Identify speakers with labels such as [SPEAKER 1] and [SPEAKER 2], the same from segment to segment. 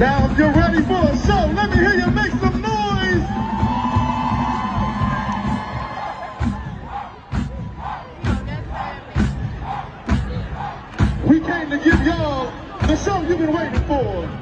[SPEAKER 1] Now, if you're ready for a show, let me hear you make some noise. We came to give y'all the show you've been waiting for.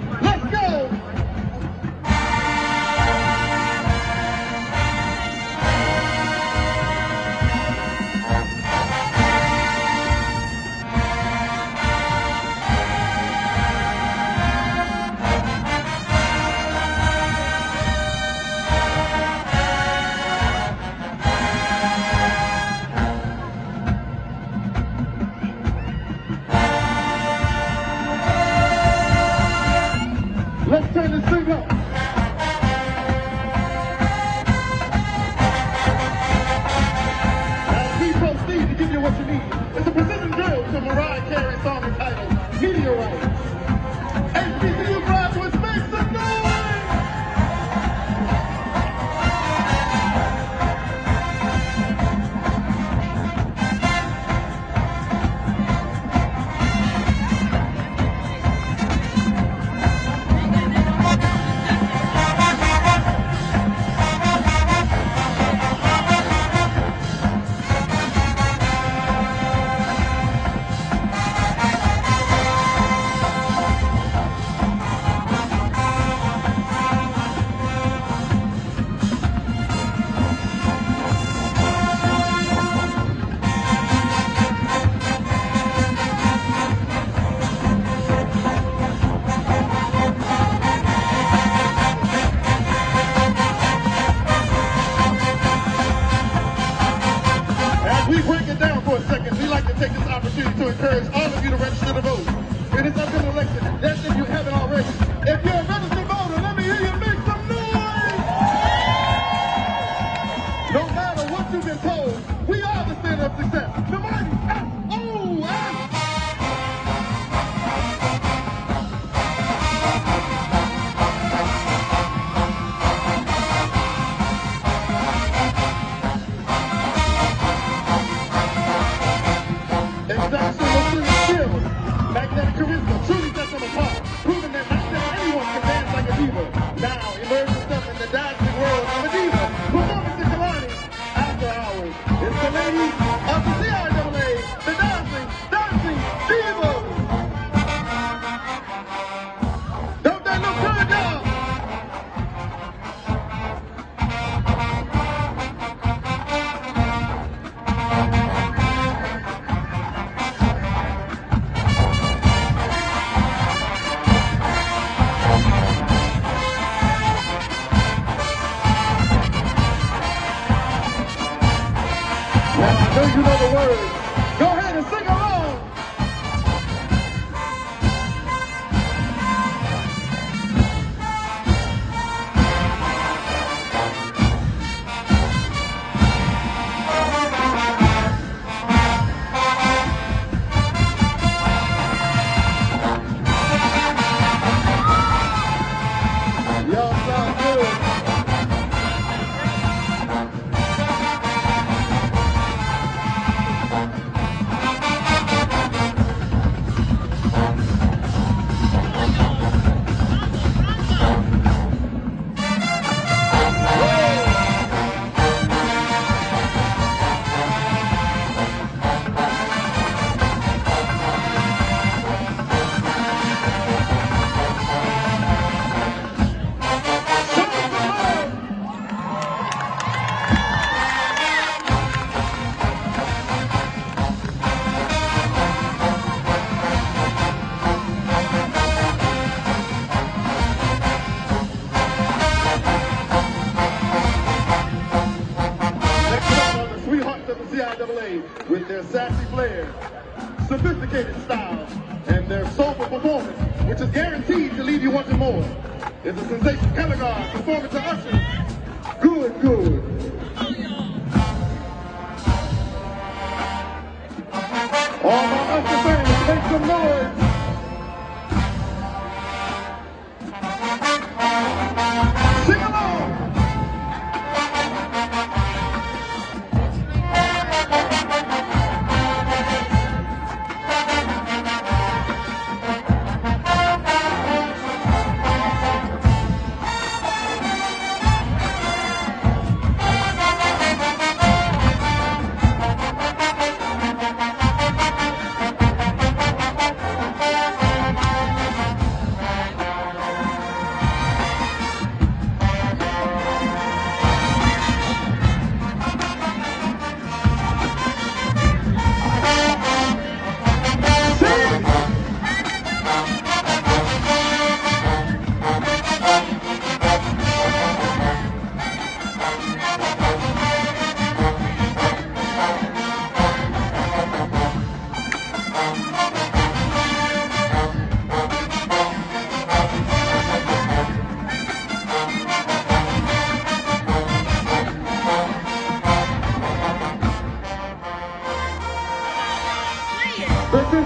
[SPEAKER 1] With their sassy flair, sophisticated style, and their soulful performance, which is guaranteed to leave you wanting more. It's a sensation. Kellogg performing to Usher. Good, good. All my Usher fans, make some noise.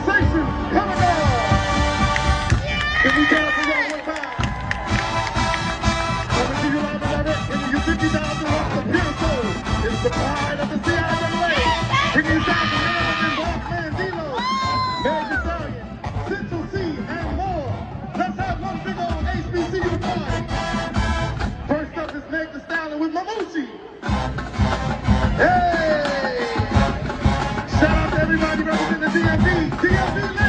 [SPEAKER 1] sensation. TLC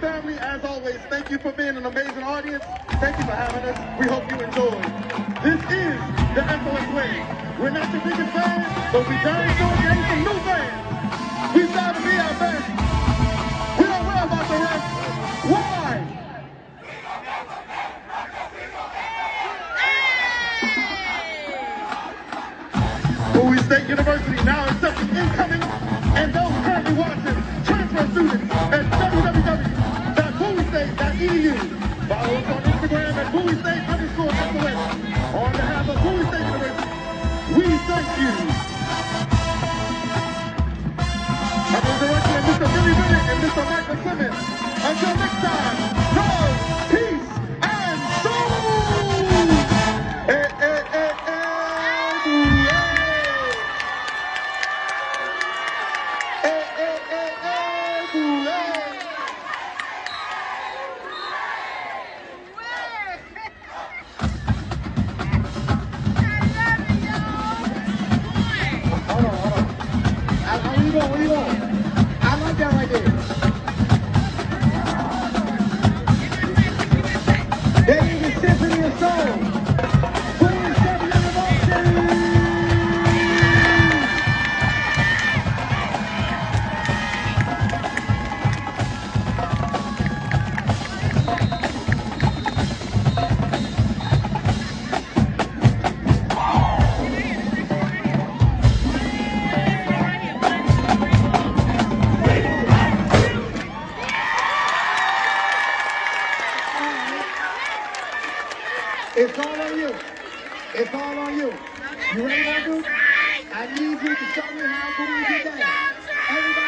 [SPEAKER 1] Family, as always, thank you for being an amazing audience. Thank you for having us. We hope you enjoy. This is the SOS Way. We're not your biggest fans, but we darn sure State University now accepting incoming and those currently watching transfer students at www.bowiestate.edu. Follow us on Instagram at Bowie State underscore. On behalf of Bowie State University, we thank you.
[SPEAKER 2] I, I, It's all on you. It's all on you. You ready, Michael? I need you to show me how you did that. Everybody